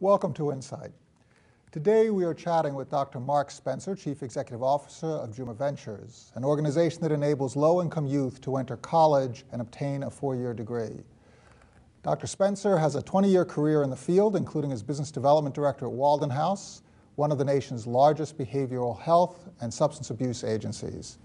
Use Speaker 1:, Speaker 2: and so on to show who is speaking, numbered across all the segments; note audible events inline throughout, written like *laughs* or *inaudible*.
Speaker 1: Welcome to Insight. Today we are chatting with Dr. Marc Spencer, Chief Executive Officer of Juma Ventures, an organization that enables low income youth to enter college and obtain a four year degree. Dr. Spencer has a 20 year career in the field, including as Business Development Director at Walden House, one of the nation's largest behavioral health and substance abuse agencies.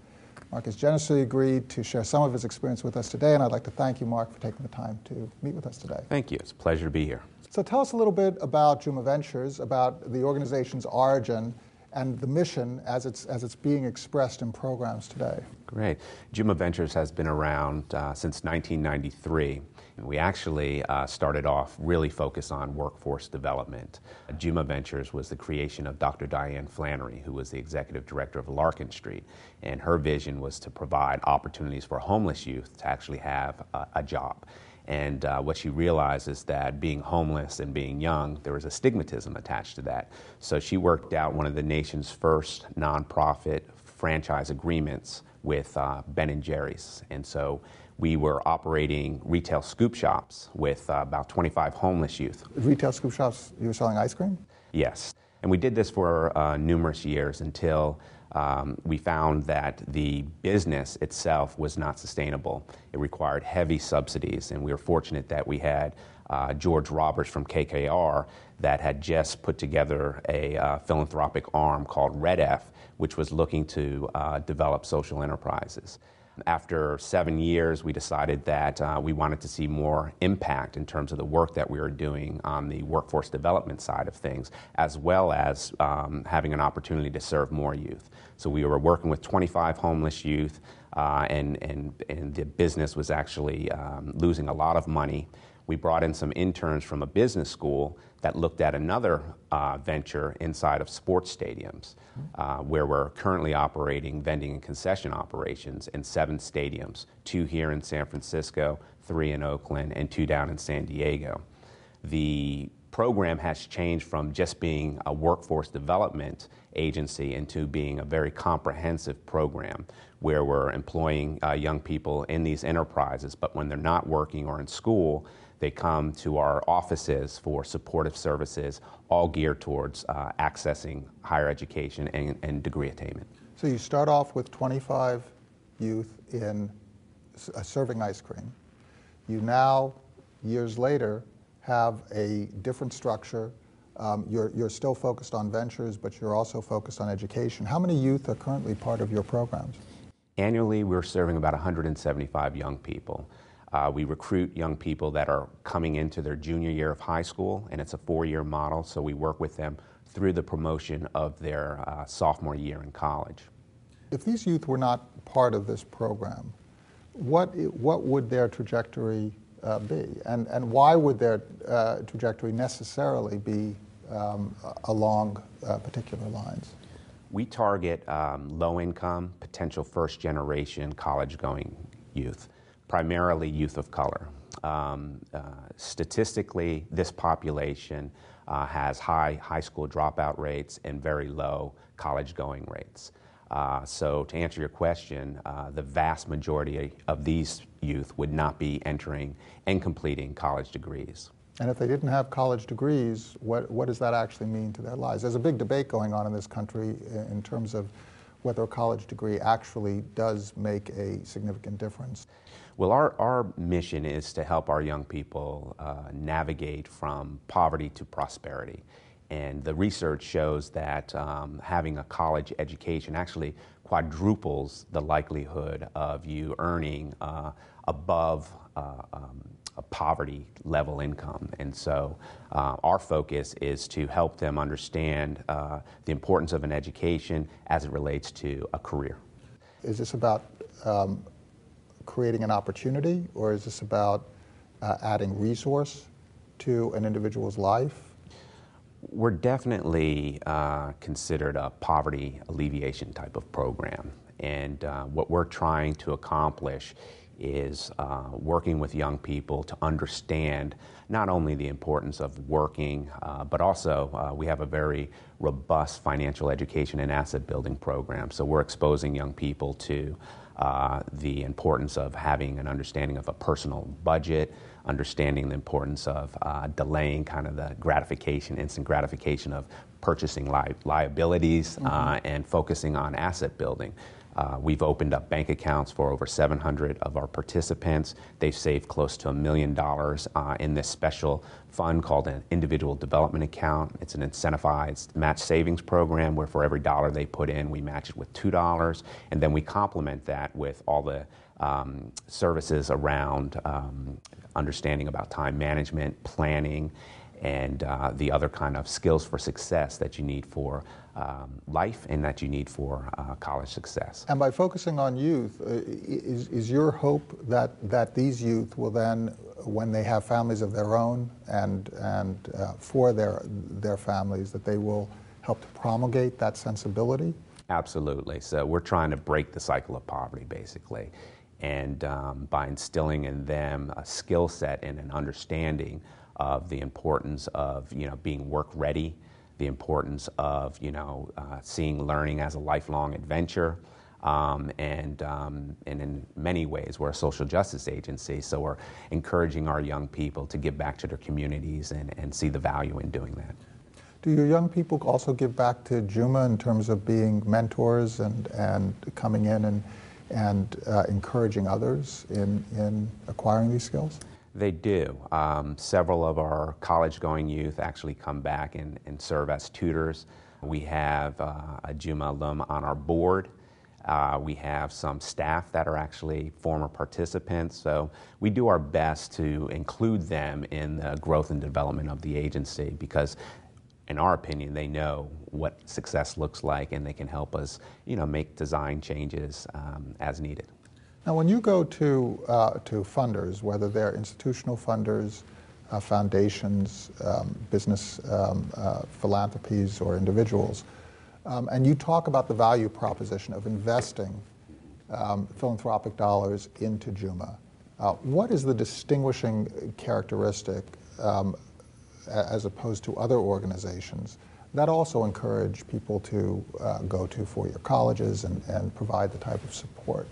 Speaker 1: Marc has generously agreed to share some of his experience with us today, and I'd like to thank you, Marc, for taking the time to meet with us today.
Speaker 2: Thank you. It's a pleasure to be here.
Speaker 1: So tell us a little bit about Juma Ventures, about the organization's origin and the mission as it's, as it's being expressed in programs today.
Speaker 2: Great. Juma Ventures has been around uh, since 1993. And we actually uh, started off really focused on workforce development. Juma Ventures was the creation of Dr. Diane Flannery, who was the executive director of Larkin Street. And her vision was to provide opportunities for homeless youth to actually have a, a job. And uh, what she realized is that being homeless and being young, there was a stigmatism attached to that. So she worked out one of the nation's first nonprofit franchise agreements with uh, Ben and Jerry's. And so we were operating retail scoop shops with uh, about 25 homeless youth.
Speaker 1: Retail scoop shops, you were selling ice cream?
Speaker 2: Yes. And we did this for uh, numerous years until um, we found that the business itself was not sustainable. It required heavy subsidies, and we were fortunate that we had uh, George Roberts from KKR that had just put together a uh, philanthropic arm called REDF, which was looking to uh, develop social enterprises. After seven years, we decided that uh, we wanted to see more impact in terms of the work that we were doing on the workforce development side of things, as well as um, having an opportunity to serve more youth. So we were working with 25 homeless youth, uh, and, and, and the business was actually um, losing a lot of money. We brought in some interns from a business school that looked at another uh, venture inside of sports stadiums, uh, where we're currently operating vending and concession operations in seven stadiums two here in San Francisco, three in Oakland, and two down in San Diego. The program has changed from just being a workforce development agency into being a very comprehensive program where we're employing uh, young people in these enterprises, but when they're not working or in school, they come to our offices for supportive services, all geared towards uh, accessing higher education and, and, degree attainment.
Speaker 1: So you start off with 25 youth in uh, serving ice cream. You now, years later, have a different structure. Um, you're, you're still focused on ventures, but you're also focused on education. How many youth are currently part of your programs?
Speaker 2: Annually, we're serving about 175 young people. Uh, we recruit young people that are coming into their junior year of high school, and it's a four year model, so we work with them through the promotion of their uh, sophomore year in college.
Speaker 1: If these youth were not part of this program, what, what would their trajectory uh, be? And, and why would their uh, trajectory necessarily be um, along uh, particular lines?
Speaker 2: We target um, low income, potential first generation college going youth primarily youth of color. Um, uh, statistically, this population uh, has high high school dropout rates and very low college going rates. Uh, so, to answer your question, uh, the vast majority of these youth would not be entering and completing college degrees.
Speaker 1: And if they didn't have college degrees, what, what does that actually mean to their lives? There's a big debate going on in this country in terms of whether a college degree actually does make a significant difference.
Speaker 2: Well, our, our mission is to help our young people uh, navigate from poverty to prosperity. And the research shows that um, having a college education actually quadruples the likelihood of you earning uh, above uh, um, a poverty level income. And so uh, our focus is to help them understand uh, the importance of an education as it relates to a career.
Speaker 1: Is this about um, creating an opportunity, or is this about uh, adding resource to an individual's life?
Speaker 2: We're definitely uh, considered a poverty alleviation type of program. And uh, what we're trying to accomplish is uh, working with young people to understand not only the importance of working, uh, but also uh, we have a very robust financial education and asset building program. So we're exposing young people to uh, the importance of having an understanding of a personal budget, understanding the importance of uh, delaying kind of the gratification, instant gratification of purchasing li- liabilities, mm-hmm. uh, and focusing on asset building. Uh, we've opened up bank accounts for over 700 of our participants. They've saved close to a million dollars uh, in this special fund called an individual development account. It's an incentivized match savings program where for every dollar they put in, we match it with $2. And then we complement that with all the um, services around um, understanding about time management, planning, and uh, the other kind of skills for success that you need for um, life and that you need for uh, college success.
Speaker 1: And by focusing on youth, uh, is, is your hope that, that these youth will then, when they have families of their own and, and uh, for their, their families, that they will help to promulgate that sensibility?
Speaker 2: Absolutely. So we're trying to break the cycle of poverty, basically. And um, by instilling in them a skill set and an understanding of the importance of you know being work ready, the importance of you know uh, seeing learning as a lifelong adventure. Um, and, um, and in many ways, we're a social justice agency, so we're encouraging our young people to give back to their communities and, and see the value in doing that.
Speaker 1: Do your young people also give back to Juma in terms of being mentors and, and coming in and, and uh, encouraging others in, in acquiring these skills?
Speaker 2: They do. Um, several of our college going youth actually come back and, and serve as tutors. We have uh, a Juma alum on our board. Uh, we have some staff that are actually former participants. So we do our best to include them in the growth and development of the agency because, in our opinion, they know what success looks like and they can help us, you know, make design changes um, as needed.
Speaker 1: Now, when you go to, uh, to funders, whether they're institutional funders, uh, foundations, um, business um, uh, philanthropies, or individuals, um, and you talk about the value proposition of investing um, philanthropic dollars into Juma, uh, what is the distinguishing characteristic um, as opposed to other organizations that also encourage people to uh, go to four-year colleges and, and provide the type of support?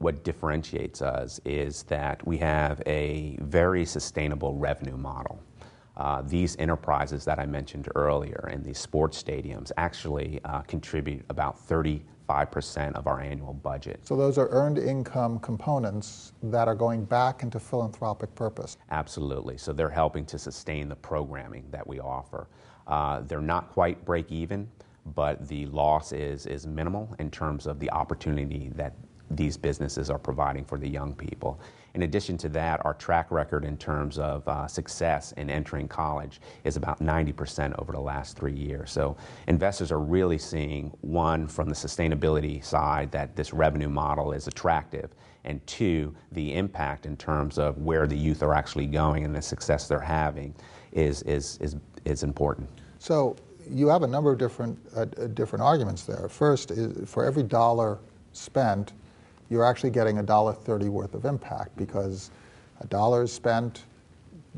Speaker 2: What differentiates us is that we have a very sustainable revenue model. Uh, these enterprises that I mentioned earlier and these sports stadiums actually uh, contribute about 35% of our annual budget.
Speaker 1: So those are earned income components that are going back into philanthropic purpose.
Speaker 2: Absolutely. So they're helping to sustain the programming that we offer. Uh, they're not quite break even, but the loss is, is minimal in terms of the opportunity that these businesses are providing for the young people. In addition to that, our track record in terms of uh, success in entering college is about 90% over the last three years. So investors are really seeing, one, from the sustainability side, that this revenue model is attractive, and two, the impact in terms of where the youth are actually going and the success they're having is, is, is, is important.
Speaker 1: So you have a number of different, uh, different arguments there. First, is for every dollar spent, you're actually getting a dollar thirty worth of impact because a dollar is spent,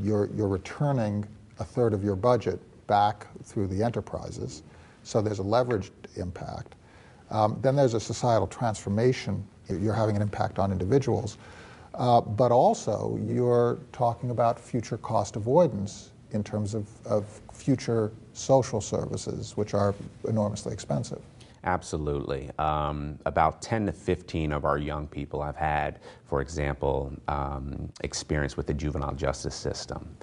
Speaker 1: you're, you're returning a third of your budget back through the enterprises. So there's a leveraged impact. Um, then there's a societal transformation. You're having an impact on individuals. Uh, but also, you're talking about future cost avoidance in terms of, of future social services, which are enormously expensive.
Speaker 2: Absolutely. Um, about 10 to 15 of our young people have had, for example, um, experience with the juvenile justice system.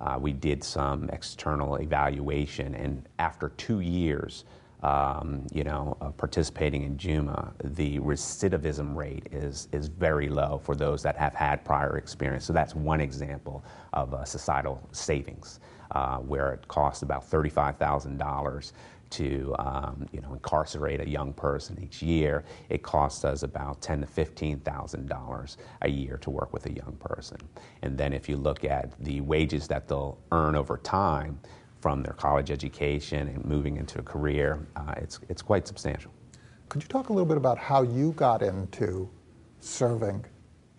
Speaker 2: Uh, we did some external evaluation, and after two years, um, you know, uh, participating in JUMA, the recidivism rate is, is very low for those that have had prior experience. So that's one example of a societal savings, uh, where it costs about $35,000 to um, you know incarcerate a young person each year, it costs us about ten to fifteen thousand dollars a year to work with a young person. And then if you look at the wages that they'll earn over time from their college education and moving into a career, uh, it's it's quite substantial.
Speaker 1: Could you talk a little bit about how you got into serving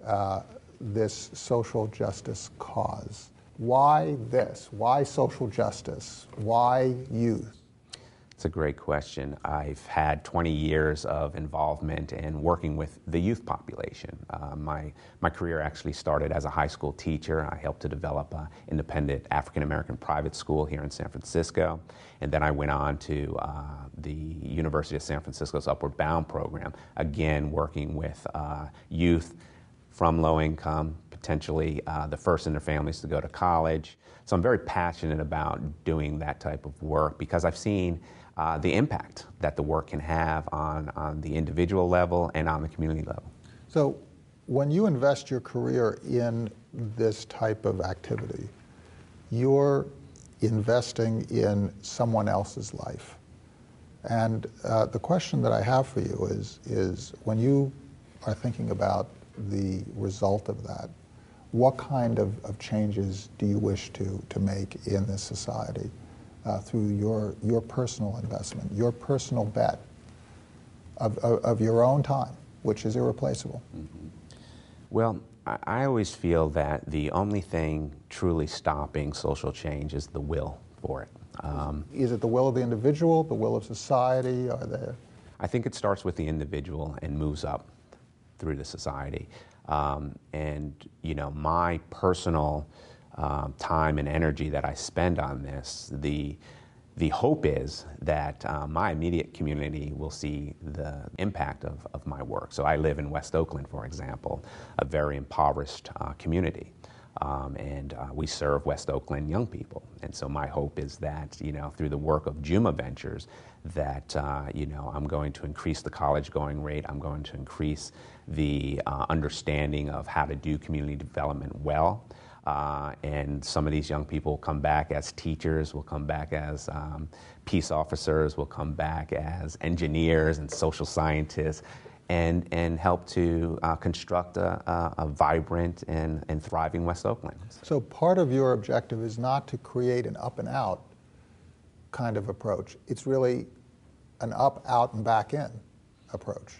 Speaker 1: uh, this social justice cause. Why this? Why social justice? Why youth?
Speaker 2: It's a great question. I've had 20 years of involvement in working with the youth population. Uh, my, my career actually started as a high school teacher. I helped to develop an independent African American private school here in San Francisco. And then I went on to uh, the University of San Francisco's Upward Bound program, again, working with uh, youth from low income, potentially uh, the first in their families to go to college. So I'm very passionate about doing that type of work because I've seen uh, the impact that the work can have on, on the individual level and on the community level.
Speaker 1: So, when you invest your career in this type of activity, you're investing in someone else's life. And uh, the question that I have for you is, is when you are thinking about the result of that, what kind of, of changes do you wish to, to make in this society? Uh, through your, your personal investment, your personal bet of, of, of your own time, which is irreplaceable? Mm-hmm.
Speaker 2: Well, I always feel that the only thing truly stopping social change is the will for it.
Speaker 1: Um, is it the will of the individual, the will of society? Are there?
Speaker 2: I think it starts with the individual and moves up through the society. Um, and you know, my personal um, time and energy that I spend on this, the the hope is that uh, my immediate community will see the impact of, of my work. So I live in West Oakland, for example, a very impoverished uh, community. Um, and uh, we serve West Oakland young people. And so my hope is that, you know, through the work of Juma Ventures, that, uh, you know, I'm going to increase the college going rate, I'm going to increase the uh, understanding of how to do community development well. Uh, and some of these young people will come back as teachers, will come back as um, peace officers, will come back as engineers and social scientists, and, and help to uh, construct a, a, a, vibrant and, and thriving West Oakland.
Speaker 1: So, part of your objective is not to create an up and out kind of approach, it's really an up, out, and back in approach.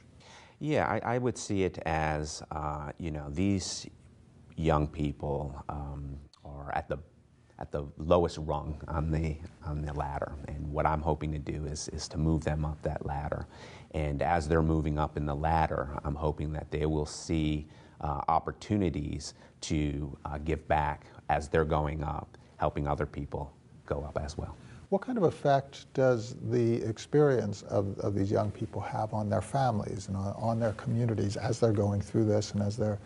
Speaker 2: Yeah, I, I would see it as, uh, you know, these young people um, are at the at the lowest rung on the on the ladder. And what I'm hoping to do is is to move them up that ladder. And as they're moving up in the ladder, I'm hoping that they will see uh, opportunities to uh, give back as they're going up, helping other people go up as well.
Speaker 1: What kind of effect does the experience of, of these young people have on their families and on, on their communities as they're going through this and as they're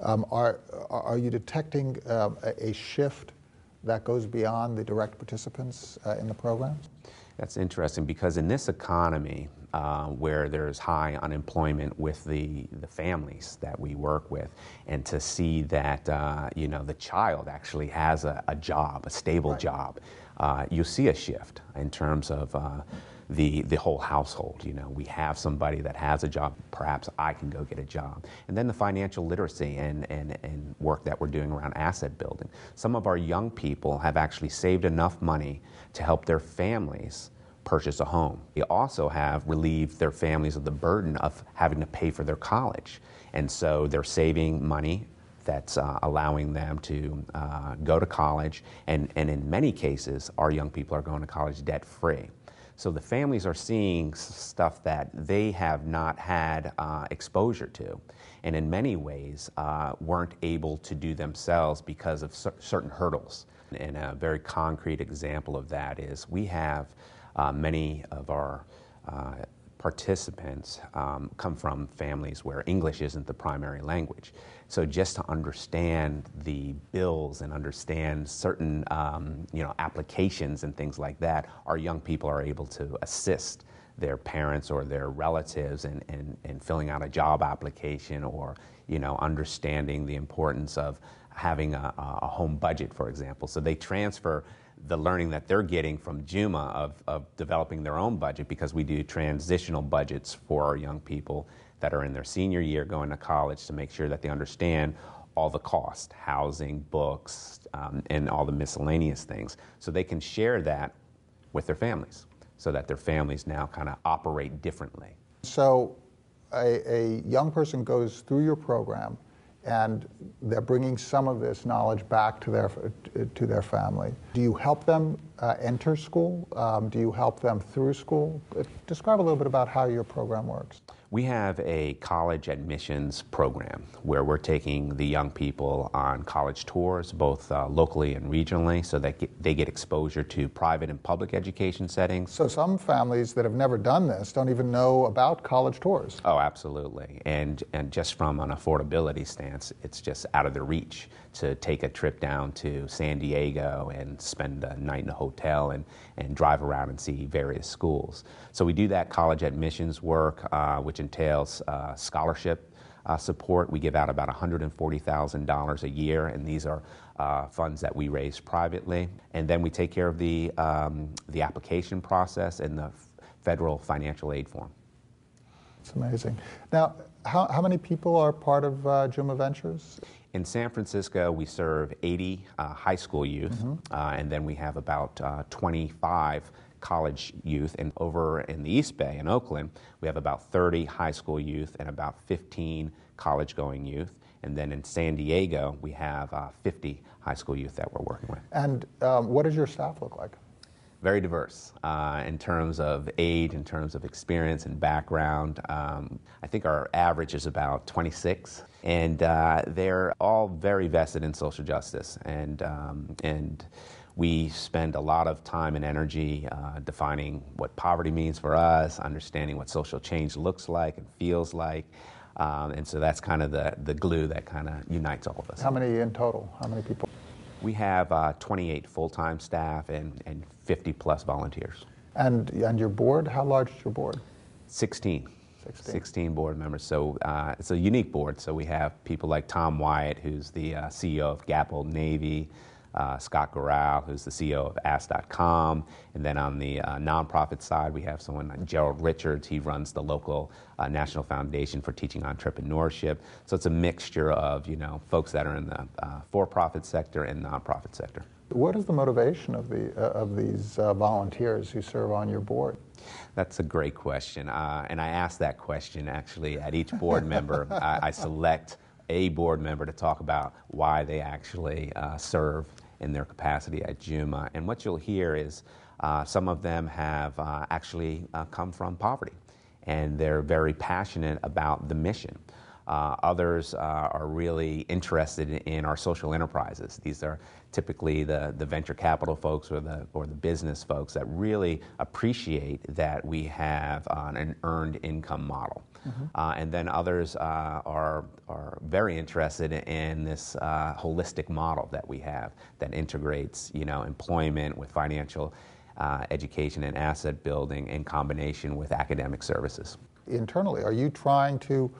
Speaker 1: um, are, are you detecting uh, a shift that goes beyond the direct participants uh, in the program?
Speaker 2: That's interesting because in this economy, uh, where there's high unemployment with the, the families that we work with, and to see that uh, you know the child actually has a, a job, a stable right. job, uh, you see a shift in terms of uh, the, the whole household. You know, we have somebody that has a job, perhaps I can go get a job. And then the financial literacy and, and, and work that we're doing around asset building. Some of our young people have actually saved enough money to help their families purchase a home. They also have relieved their families of the burden of having to pay for their college. And so they're saving money that's uh, allowing them to uh, go to college. And, and in many cases, our young people are going to college debt free. So the families are seeing stuff that they have not had uh, exposure to, and in many ways uh, weren't able to do themselves because of cer- certain hurdles. And a very concrete example of that is we have uh, many of our uh, participants um, come from families where English isn't the primary language. So just to understand the bills and understand certain um, you know applications and things like that, our young people are able to assist their parents or their relatives in, in, in filling out a job application or you know understanding the importance of having a, a home budget, for example. So they transfer the learning that they're getting from Juma of, of developing their own budget because we do transitional budgets for our young people that are in their senior year going to college to make sure that they understand all the cost housing, books, um, and all the miscellaneous things so they can share that with their families so that their families now kind of operate differently.
Speaker 1: So a, a young person goes through your program and they're bringing some of this knowledge back to their to their family. Do you help them uh, enter school? Um, do you help them through school? Describe a little bit about how your program works.
Speaker 2: We have a college admissions program where we're taking the young people on college tours, both uh, locally and regionally, so that get, they get exposure to private and public education settings.
Speaker 1: So, some families that have never done this don't even know about college tours.
Speaker 2: Oh, absolutely. And, and just from an affordability stance, it's just out of their reach to take a trip down to San Diego and spend a night in a hotel and, and drive around and see various schools. So, we do that college admissions work, uh, which which entails uh, scholarship uh, support. We give out about $140,000 a year, and these are uh, funds that we raise privately. And then we take care of the, um, the application process and the federal financial aid form.
Speaker 1: It's amazing. Now, how, how many people are part of uh, Juma Ventures?
Speaker 2: In San Francisco, we serve 80 uh, high school youth, mm-hmm. uh, and then we have about uh, 25 college youth. And over in the East Bay in Oakland, we have about 30 high school youth and about 15 college going youth. And then in San Diego, we have uh, 50 high school youth that we're working with.
Speaker 1: And um, what does your staff look like?
Speaker 2: Very diverse uh, in terms of age, in terms of experience and background. Um, I think our average is about 26, and uh, they're all very vested in social justice. And um, and we spend a lot of time and energy uh, defining what poverty means for us, understanding what social change looks like and feels like. Um, and so that's kind of the, the glue that kind of unites all of us.
Speaker 1: How many in total? How many people?
Speaker 2: We have uh, 28 full time staff and, and 50 plus volunteers.
Speaker 1: And, and your board? How large is your board?
Speaker 2: 16. 16. 16 board members. So uh, it's a unique board. So we have people like Tom Wyatt, who's the uh, CEO of Gap Old Navy, uh, Scott Garell, who's the CEO of Ask.com. And then on the uh, nonprofit side, we have someone like Gerald Richards. He runs the local uh, National Foundation for Teaching Entrepreneurship. So it's a mixture of, you know, folks that are in the uh, for-profit sector and nonprofit sector.
Speaker 1: What is the motivation of, the, uh, of these uh, volunteers who serve on your board?
Speaker 2: That's a great question. and I ask that question actually at each board member. *laughs* I, I select a board member to talk about why they actually uh, serve in their capacity at Juma. And what you'll hear is uh, some of them have uh, actually uh, come from poverty and they're very passionate about the mission. Uh, others uh, are really interested in our social enterprises. These are typically the, the venture capital folks or the, or the business folks that really appreciate that we have an earned income model. Mm-hmm. Uh, and then others uh, are, are very interested in this uh, holistic model that we have that integrates you know, employment with financial uh, education and asset building in combination with academic services.
Speaker 1: Internally, are you trying to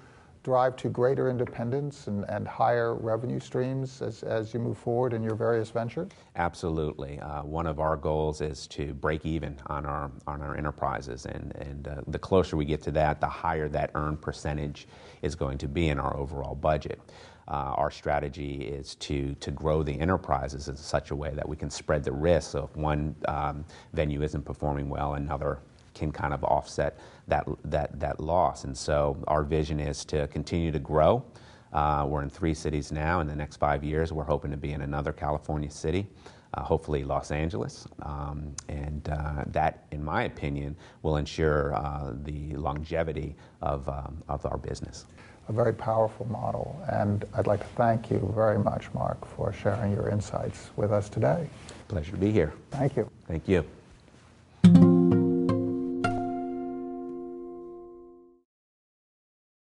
Speaker 1: drive to greater independence and, and higher revenue streams as, as you move forward in your various ventures?
Speaker 2: Absolutely. Uh, one of our goals is to break even on our, on our enterprises. And, and uh, the closer we get to that, the higher that earned percentage is going to be in our overall budget. Uh, our strategy is to, to grow the enterprises in such a way that we can spread the risk. So if one um, venue isn't performing well, another can kind of offset that, that, that loss. And so our vision is to continue to grow. Uh, we're in three cities now. In the next five years, we're hoping to be in another California city, uh, hopefully Los Angeles. Um, and uh, that, in my opinion, will ensure uh, the longevity of, um, of our business.
Speaker 1: A very powerful model. And I'd like to thank you very much, Marc, for sharing your insights with us today.
Speaker 2: Pleasure to be here.
Speaker 1: Thank you.
Speaker 2: Thank you.